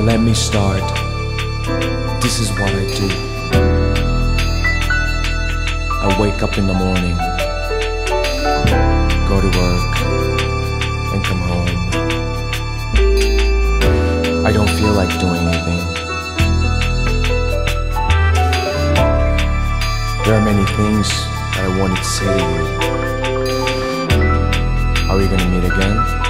Let me start, this is what I do. I wake up in the morning, go to work, and come home. I don't feel like doing anything. There are many things that I wanted to say to you. Are we gonna meet again?